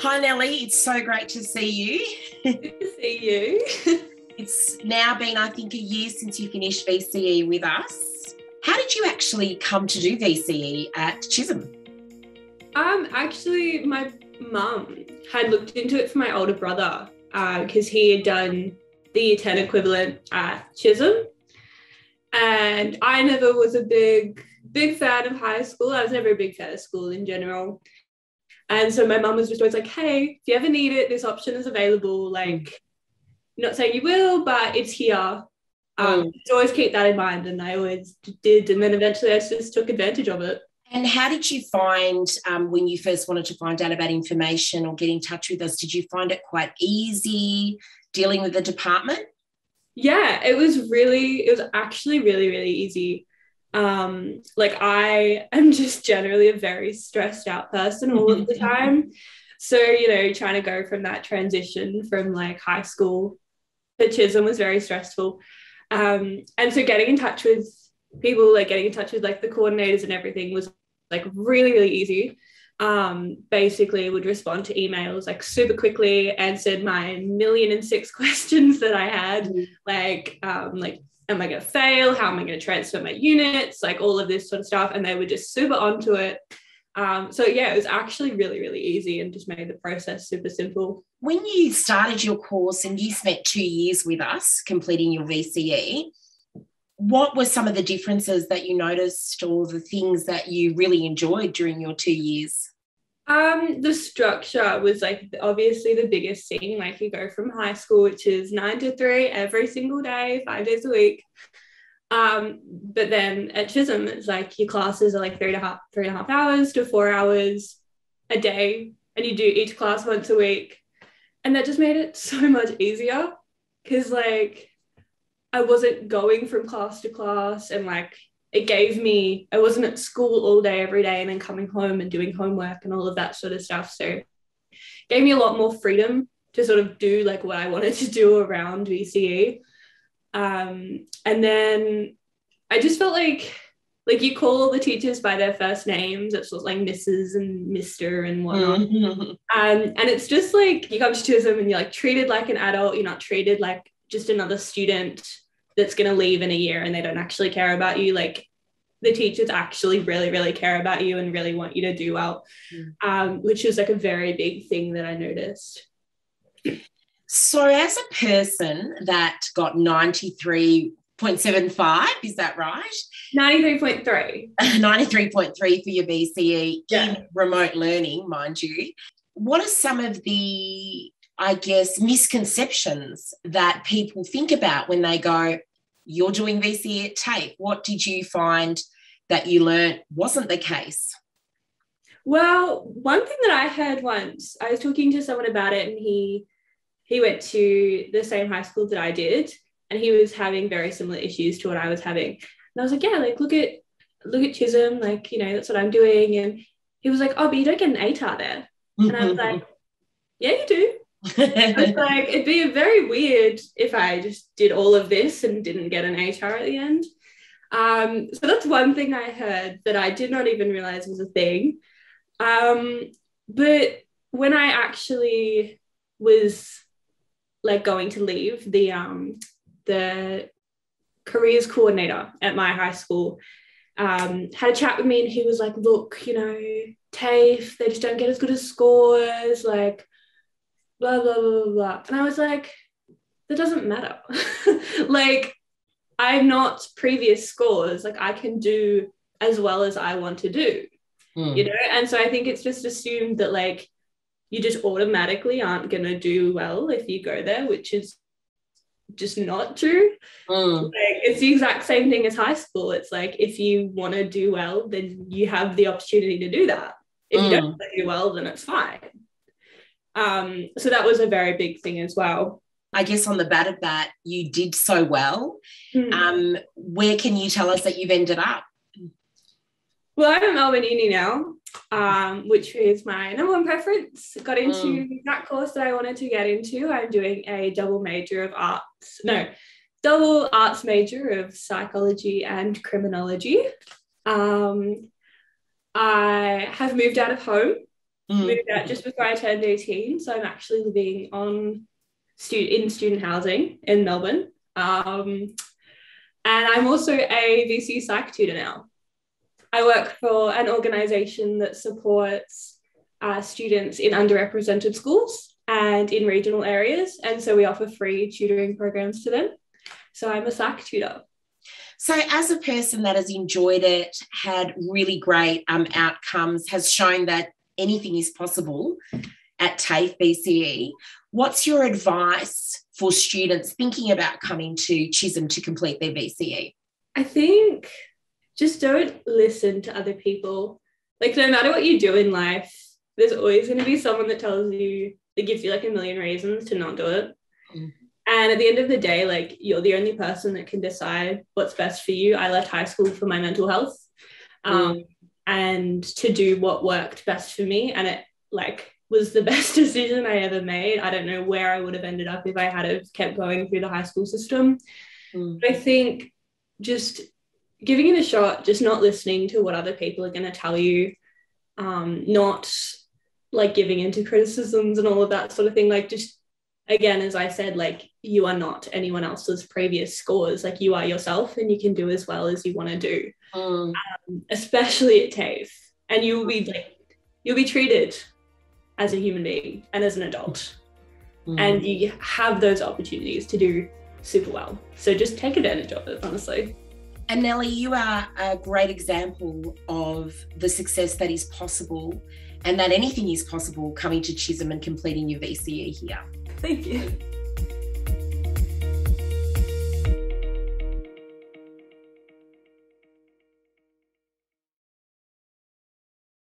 Hi, Nellie. It's so great to see you. Good to see you. it's now been, I think, a year since you finished VCE with us. How did you actually come to do VCE at Chisholm? Um, actually, my mum had looked into it for my older brother because uh, he had done the year 10 equivalent at Chisholm. And I never was a big, big fan of high school. I was never a big fan of school in general. And so my mum was just always like, hey, if you ever need it, this option is available. Like, not saying you will, but it's here. Um, mm. always keep that in mind. And I always did. And then eventually I just took advantage of it. And how did you find um, when you first wanted to find out about information or get in touch with us? Did you find it quite easy dealing with the department? Yeah, it was really, it was actually really, really easy um like i am just generally a very stressed out person all of the time. So you know trying to go from that transition from like high school to chisholm was very stressful. Um and so getting in touch with people like getting in touch with like the coordinators and everything was like really really easy. Um basically would respond to emails like super quickly answered my million and six questions that i had mm-hmm. like um like am I going to fail? How am I going to transfer my units? Like all of this sort of stuff. And they were just super onto it. Um, so yeah, it was actually really, really easy and just made the process super simple. When you started your course and you spent two years with us completing your VCE, what were some of the differences that you noticed or the things that you really enjoyed during your two years? Um, the structure was like obviously the biggest thing. Like you go from high school, which is nine to three every single day, five days a week. Um, but then at Chisholm, it's like your classes are like three half, three and a half hours to four hours a day, and you do each class once a week. And that just made it so much easier because like I wasn't going from class to class and like it gave me I wasn't at school all day every day and then coming home and doing homework and all of that sort of stuff. So gave me a lot more freedom to sort of do like what I wanted to do around VCE. Um, and then I just felt like like you call all the teachers by their first names. It's sort of like Mrs. and Mr. and whatnot. Mm-hmm. Um, and it's just like you come to Chisholm and you're like treated like an adult. You're not treated like just another student that's going to leave in a year and they don't actually care about you like the teachers actually really really care about you and really want you to do well. Mm. um, which is like a very big thing that i noticed. So as a person that got 93.75 is that right? 93.3 93.3 for your VCE yeah. in remote learning mind you. What are some of the I guess, misconceptions that people think about when they go, you're doing VCE at TAFE. What did you find that you learned wasn't the case? Well, one thing that I heard once, I was talking to someone about it, and he he went to the same high school that I did, and he was having very similar issues to what I was having. And I was like, yeah, like look at look at Chisholm, like you know that's what I'm doing. And he was like, oh, but you don't get an ATAR there. And I was mm-hmm. like, yeah, you do it's like it'd be very weird if I just did all of this and didn't get an ATAR at the end. Um, so that's one thing I heard that I did not even realize was a thing. Um, but when I actually was like going to leave, the um, the careers coordinator at my high school um, had a chat with me, and he was like, "Look, you know, TAFE, they just don't get as good as scores. Like, blah blah blah blah blah. And i was like that doesn't matter. Like i'm not previous scores like i can do as well as i want to do mm. you know? And so i think it's just assumed that like you just automatically aren't going to do well if you go there which is just not true. Mm. like, it's the exact same thing as high school. It's like if you want to do well then you have the opportunity to do that. If mm. you don't do well then it's fine um, so that was a very big thing as well. I guess on the bat of that, you did so well. Mm. Um, where can you tell us that you've ended up? Well, I'm at Melbourne Uni now, um, which is my number one preference. Got into mm. that course that I wanted to get into. I'm doing a double major of arts, no, double arts major of psychology and criminology. Um, I have moved out of home Mm. Moved out just before I turned 18. So I'm actually living on stu- in student housing in Melbourne. Um, and I'm also a VCE psych tutor now. I work for an organization that supports uh, students in underrepresented schools and in regional areas. And so we offer free tutoring programs to them. So I'm a psych tutor. So, as a person that has enjoyed it, had really great um, outcomes, has shown that anything is possible at TAFE VCE, what's your advice for students thinking about coming to Chisholm to complete their VCE? I think just don't listen to other people. Like, no matter what you do in life, there's always going to be someone that tells you, that gives you like a million reasons to not do it. Mm. And at the end of the day, like, you're the only person that can decide what's best for you. I left high school for my mental health um, mm. And to do what worked best for me. And it, like, was the best decision I ever made. I don't know where I would have ended up if I had have kept going through the high school system. Mm. I think just giving it a shot, just not listening to what other people are going to tell you, um, not like giving into criticisms and all of that sort of thing. Like, just again, as I said, like you are not anyone else's previous scores. Like, you are yourself and you can do as well as you want to do, mm. um, especially at TAFE. And you'll be like, you'll be treated as a human being and as an adult. Mm. And you have those opportunities to do super well. So just take advantage of it, honestly. And Nellie, you are a great example of the success that is possible and that anything is possible coming to Chisholm and completing your VCE here. Thank you.